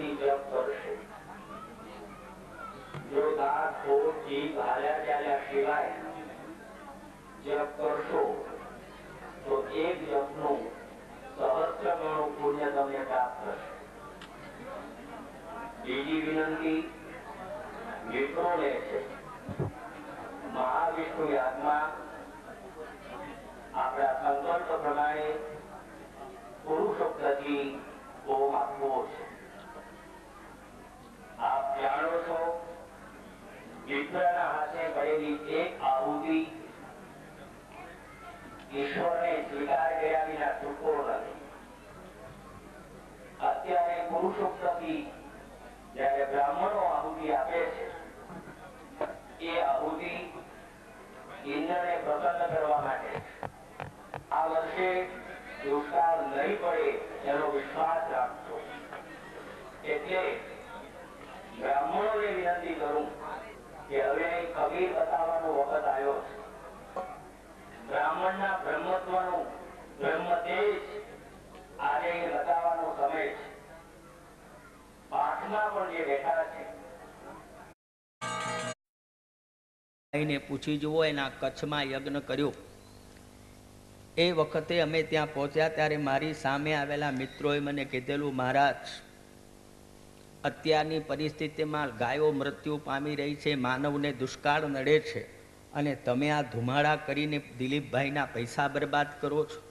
વર્ષથી જપ કરશો. તો એક જપનું વિનંતી વિપ્રોને છે. મહાવિષ્ણુ યાદમાં આપણા સંકલ્પ પ્રમાણે પુરુષોક્તથી ઓમ આપવો છે. આપ એ આહુતિ ઇન્દ્રને પ્રસન્ન કરવા માટે આ વર્ષે દુષ્કાળ નહીં પડે એનો વિશ્વાસ રાખજો. એટલે બ્રાહ્મણોને વિનંતી કરું કે હવે કબીર બતાવવાનો વખત આવ્યો છે. બ્રાહ્મણના બ્રહ્મત્વનું બ્રહ્મ તેજ આજે બતાવવાનો સમય છે. પાઠમાં પણ જે બેઠા છે. પૂછી જુઓ, એના કચ્છમાં યજ્ઞ કર્યો. એ વખતે અમે ત્યાં પહોંચ્યા ત્યારે મારી સામે આવેલા મિત્રોએ મને કીધેલું, મહારાજ અત્યારની પરિસ્થિતિમાં ગાયો મૃત્યુ પામી રહી છે, માનવને દુષ્કાળ નડે છે. અને તમે આ ધુમાડા કરીને દિલીપભાઈના પૈસા બરબાદ કરો છો?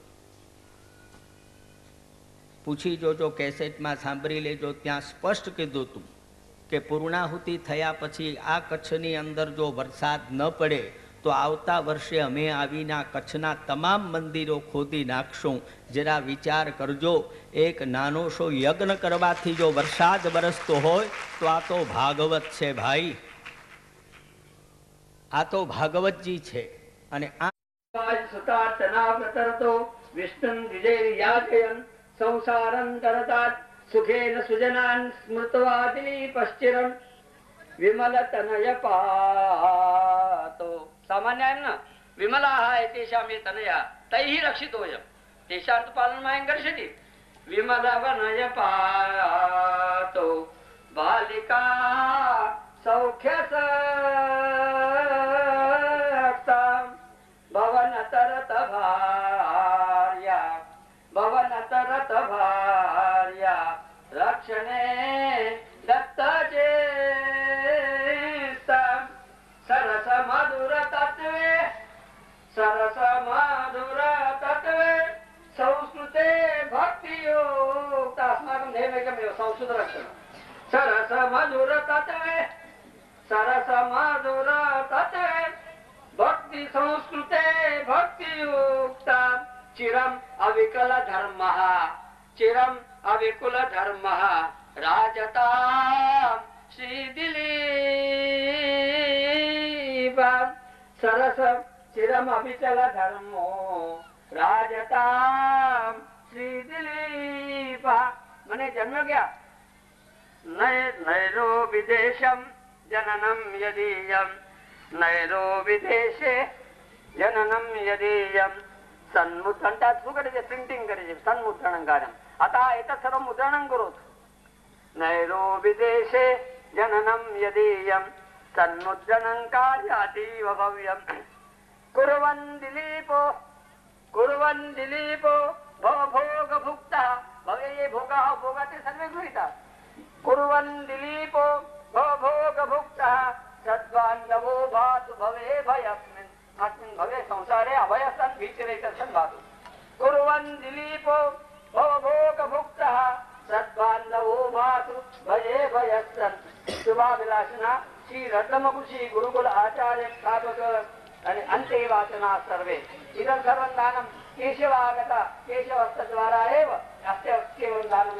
પૂછી જોજો, કેસેટમાં સાંભળી લેજો. ત્યાં સ્પષ્ટ કીધું હતું કે પૂર્ણાહુતિ થયા પછી આ કચ્છની અંદર જો વરસાદ ન પડે તો આવતા વર્ષે અમે આવીને કચ્છના તમામ મંદિરો ખોદી નાખશું. જરા વિચાર કરજો, એક નાનો શો યજ્ઞ કરવાથી જો વરસાદ વરસતો હોય, તો આ તો ભાગવત છે ભાઈ. આ તો ભાગવતજી છે. અને આ વિષ્ણું સુખેન સુજનાન સ્મૃત્વા દિલીપશ્ચિરમ विमल तनय पातो ना? विमला आहे तेषा मे तनया. तैही रक्षित होय तेषार्थ पालन मायंकर्षती विमल वनय पातो बालिका सौख्यस भवन तरत भार्या. भवन तरत भार्या. रक्षणे ಸುದರ್ಶನ ಸರಸ ಮಧುರ ತತೆ ಸರಸ ಮಧುರ ತತೆ ಭಕ್ತಿ ಸಂಸ್ಕೃತೆ ಭಕ್ತಿ ಯುಕ್ತ ಚಿರಂ ಅವಿಕಲ ಧರ್ಮ ಚಿರಂ ಅವಿಕುಲ ಧರ್ಮ ರಾಜತಾ ಶ್ರೀ ದಿಲೀಪ ಸರಸ ಚಿರಂ ಅವಿಕಲ ಧರ್ಮೋ ರಾಜತಾಂ શ્રી દિલીપ મને જન્મ ગયા नैर् नैरोविशं जननं यदीयं। नैरोविदेशे जननं यदीयं। सन्मुद्रणं तत् सुण्टिङ्ग् करिष्यति सन्मुद्रणं कार्यम् अतः एतत् सर्वं मुद्रणं करोतु। नैरोदेशे जननं यदीयं। सन्मुद्रणं कार्यातीव भव्यं। कुर्वन् दिलीपो। कुर्वन् दिलीपो। भवभोगभुक्तः। भवे ये भोगाः भोग सर्वे गृहीतः। कुर्वन् दिलीपो भवभोग भुक्तः सद्वान्यवो भातु भवे भयस्मिन् अस्मिन् भवे संसारे अभयसन् भीतिरैतसन् भातु कुर्वन् दिलीपो भवभोग भुक्तः सद्बान्धवो भातु भये भयस्सन् શુભાભિલાષના શ્રી રત્નમકુશી ગુરુકુલ આચાર્ય સ્થાપક અને અંતે વાચના સર્વે ઇદં સર્વં દાનમ કેશવાગત કેશવસ્ત દ્વારા એવ અસ્ય કેવలం દાનમ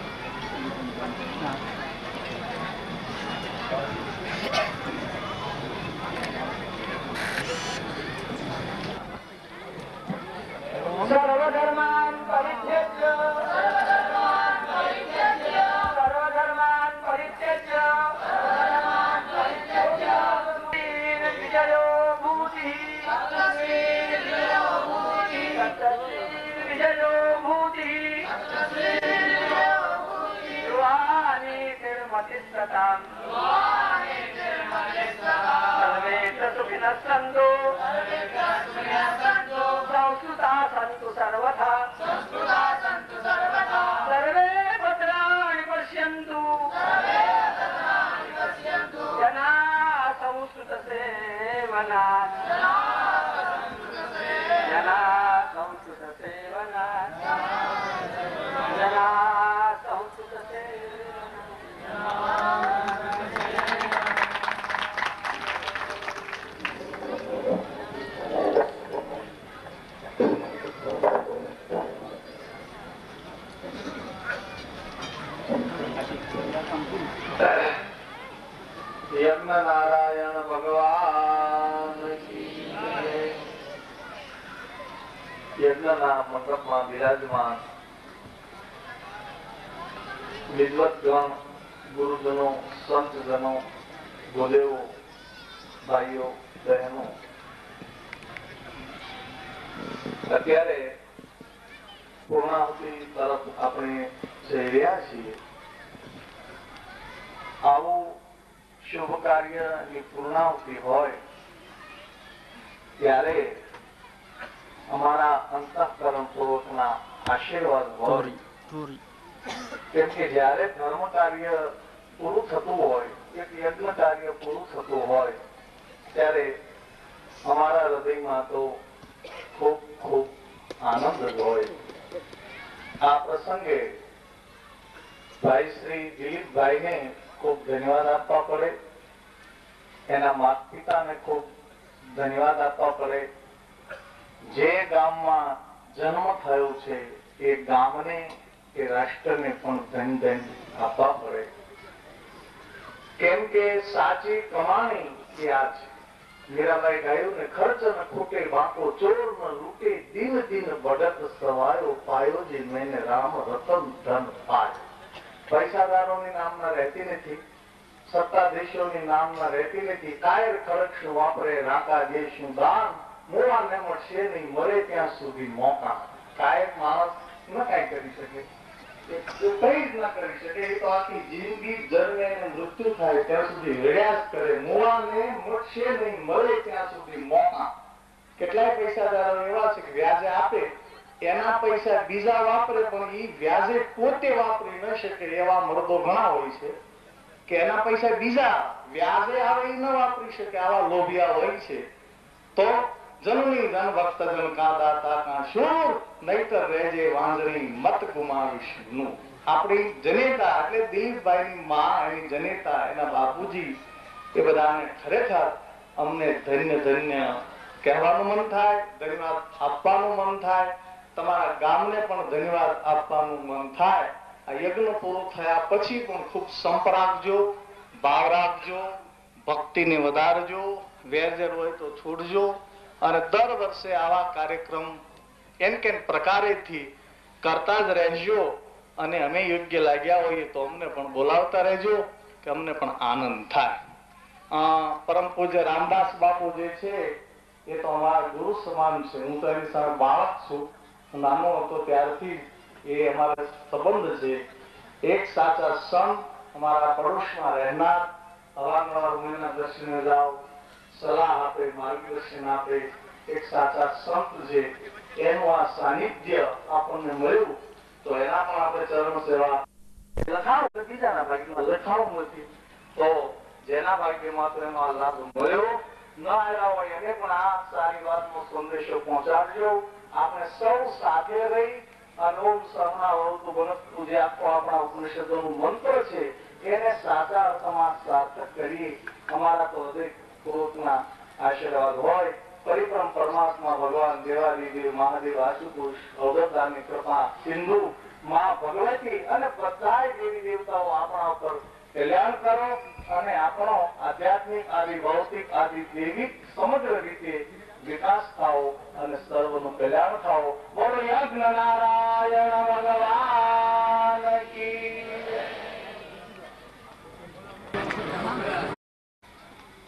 तिष्ठताम् सर्वे च सुखिनः सन्तु संस्कृता सन्तु सर्वथा सर्वे भद्राणि पश्यन्तु जना संस्कृतसेवना जना संस्कृतसेवना અત્યારે પૂર્ણાહુતિ તરફ આપણે જઈ રહ્યા છીએ. આવું શુભ કાર્યની પૂર્ણાહુતિ હોય ત્યારે અમારા અંતઃકરણ પૂર્વકના આશીર્વાદ હોય. કેમ કે જયારે ધર્મ કાર્ય પૂરું થતું હોય એક યજ્ઞ કાર્ય પૂરું થતું હોય ત્યારે અમારા હૃદયમાં તો ખૂબ ખૂબ આનંદ જ હોય. આ પ્રસંગે ભાઈ શ્રી દિલીપભાઈને ખૂબ ધન્યવાદ આપવા પડે. એના માતા પિતાને ખૂબ ધન્યવાદ આપવા પડે. જે ગામમાં જન્મ થયો છે, એ ગામને કે રાષ્ટ્રને પણ ધન ધન આપવા પડે. કેમ કે સાચી કમાણી એ આ છે. મીરાબાઈ ગાયું ને ખર્ચ ને ખૂટે બાંકો ચોર ને લૂટે, દિન દિન બડક સવાયો પાયો જે મેને રામ રતન ધન પાયો. પૈસાદારોની નામના રહેતી નથી, સત્તાધીશોની નામના રહેતી નથી. કાયર ખડક વાપરે, રાકા દેશનું દાન મોવા ને મળશે નહીં, મરે ત્યાં સુધી મોકા. કાયક માણસ ન કાંઈ કરી શકે. એ એ મોવાને કે વ્યાજે એના પૈસા બીજા વાપરે, પણ એ વ્યાજે પોતે વાપરી ન શકે એવા મર્દો ઘણા હોય છે કે એના પૈસા બીજા વ્યાજે આવે ઈ ન વાપરી શકે, આવા લોભિયા હોય છે. તો જનની જન કા દાતા કા શૂર, નહીતર રહેજે વાંજરી મત ગુમાવીશનું. આપણી જનેતા, એટલે દિલીપભાઈની માં એની જનેતા, એના બાપુજી, એ બધાને ખરેખર અમને ધન્ય ધન્ય કહેવાનું મન થાય, ધન્યવાદ આપવાનું મન થાય, તમારા ગામને પણ ધન્યવાદ આપવાનું મન થાય. આ યજ્ઞ પૂરો થયા પછી પણ ખૂબ સંપ રાખજો, ભાવ રાખજો, ભક્તિને વધારજો, વેરઝેર હોય તો છોડજો. અને દર વર્ષે આવા કાર્યક્રમ એમ કેમ પ્રકારેથી કરતા જ રહેજો અને અમે યોગ્ય લાગ્યા હોઈએ તો અમને પણ બોલાવતા રહેજો કે અમને પણ આનંદ થાય. પરમ પૂજ્ય રામદાસ બાપુ જે છે, એ તો અમારા ગુરુ સમાન છે. હું તો એની સામે બાળક છું. હું નાનો હતો ત્યારથી એ અમારા સંબંધ છે. એક સાચા સંત અમારા પડોશમાં રહેનાર. અવારનવાર હું એના દર્શને જાઉં સલાહ આપે, માર્ગદર્શન આપે, એક સાચા સંત છે એનું આ સાનિધ્ય આપણને મળ્યું, તો એના પણ આપણે ચરણ સેવા લખાવ બીજાના ભાગ્યમાં લખાવ નથી તો જેના ભાગ્યમાં તો એનો લાભ મળ્યો ન આવ્યા હોય એને પણ આ સારી વાતનો સંદેશો પહોંચાડજો. આપણે સૌ સાથે રહી અને સરના સહના બનતું જે આખો આપણા ઉપનિષદોનું મંત્ર છે, એને સાચા અર્થમાં સાર્થક કરીએ. અમારા તો હૃદય આશીર્વાદ હોય પરિક્રમ પરમાત્મા ભગવાન દેવાદિદેવ મહાદેવ આશુતોષ અવગતદાની કૃપા, સિંધુ, માં ભગવતી અને બધા દેવી દેવતાઓ આપણા ઉપર કલ્યાણ કરો અને આપણો આધ્યાત્મિક, આદિ ભૌતિક, આદિ દૈવિક સમગ્ર રીતે વિકાસ થાવો અને સર્વનું કલ્યાણ થાઓ. બોલો યજ્ઞ નારાયણ ભગવાન કી જય.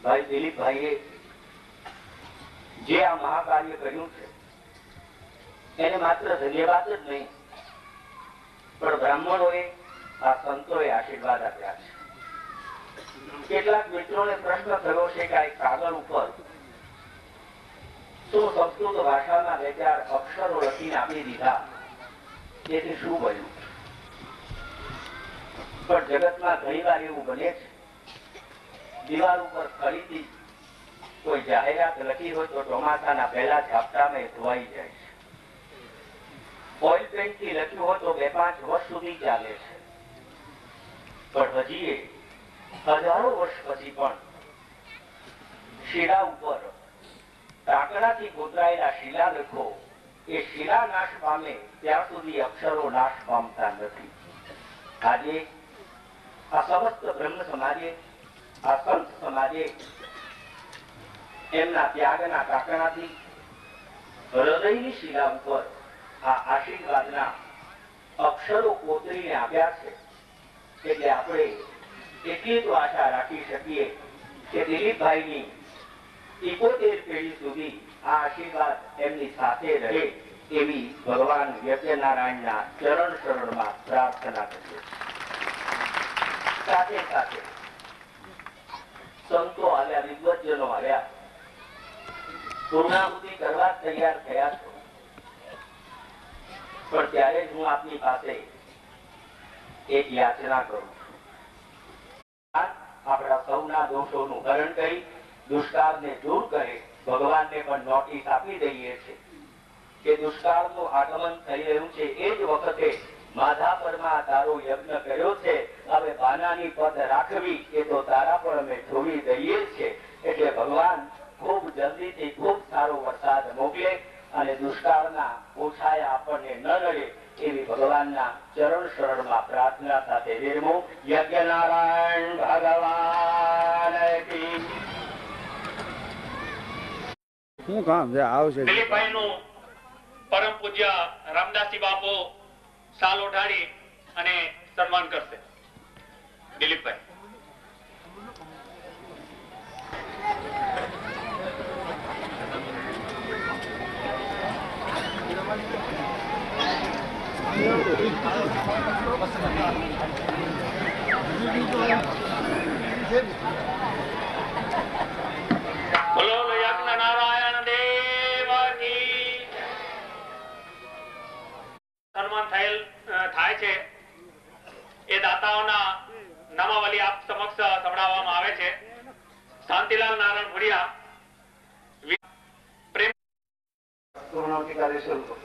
ભાઈ દિલીપભાઈએ જે આ મહાકાર્ય કર્યું છે, એને માત્ર ધન્યવાદ જ નહીં, પણ બ્રાહ્મણોએ આ સંતોએ આશીર્વાદ આપ્યા છે. કેટલાક મિત્રોને પ્રશ્ન થયો છે કે આ કાગળ ઉપર શું સંસ્કૃત ભાષાના બે ચાર અક્ષરો લખીને આપી દીધા, તેથી શું બન્યું? પણ જગતમાં ઘણી વાર એવું બને છે દિવાલ ઉપર ફરીથી કોઈ જાહેરાત લખી હોય તો ચોમાસાના પહેલા એ ધોવાઈ જાય છે. ઓઇલ પેન્ટથી લખ્યું હોય તો બે પાંચ વર્ષ સુધી ચાલે છે. પણ હજી હજારો વર્ષ પછી પણ શિલા ઉપર ટાંકણાથી કોતરાયેલા શિલાલેખો એ શિલા નાશ પામે ત્યાં સુધી અક્ષરો નાશ પામતા નથી. આજે આ સમસ્ત બ્રહ્મ સમાજે આ સંત સમાજે એમના ત્યાગના ટાંકણાથી હૃદયની શિલા ઉપર આ આશીર્વાદના અક્ષરો કોતરીને આવ્યા છે. એટલે આપણે એટલી તો આશા રાખી શકીએ કે દિલીપભાઈની ઇકોતેર પેઢી સુધી આ આશીર્વાદ એમની સાથે રહે એવી ભગવાન યજ્ઞનારાયણના ચરણ શરણમાં પ્રાર્થના કરીએ. સાથે સાથે સંતો આવ્યા વિદ્વજનો આવ્યા. પૂર્ણાહુતિ કરવા તૈયાર થયા છો. પણ ત્યારે જ હું આપની પાસે એક યાચના કરું છું. આપણા સૌના દોષોનું હરણ કરી દુષ્કાળને દૂર કરે ભગવાનને પણ નોટિસ આપી દઈએ છીએ કે દુષ્કાળનું આગમન થઈ રહ્યું છે એ જ વખતે માધાપરમાં તારો યજ્ઞ કર્યો છે. હવે બાનાની પદ રાખવી એ તો તારા પણ અમે જોવી દઈએ છે એટલે ભગવાન ખૂબ જલ્દીથી ખૂબ સારો વરસાદ મોકલે અને દુષ્કાળના ઓછાયા આપણને ન નડે એવી ભગવાનના ચરણ શરણમાં પ્રાર્થના સાથે વિરમો યજ્ઞ નારાયણ ભગવાન શું કામ છે? આવશે દિલીપભાઈ નું પરમ પૂજ્ય રામદાસજી બાપુ સાલ ઓઢાડી અને સન્માન કરશે. દિલીપભાઈ. બોલો દાતાઓના નામાવલી આપ સમક્ષ સંભળાવવામાં આવે છે. શાંતિલાલ નારાયણ ભુડિયા પ્રેમ કાર્ય શરૂ